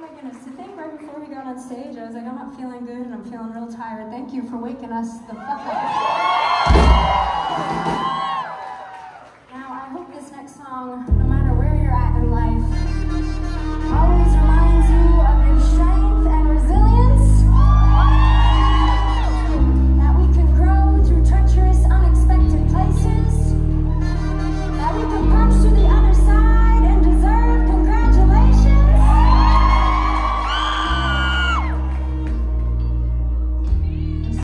my goodness. The thing right before we got on stage, I was like, I'm not feeling good and I'm feeling real tired. Thank you for waking us the fuck up. Now, I hope this next song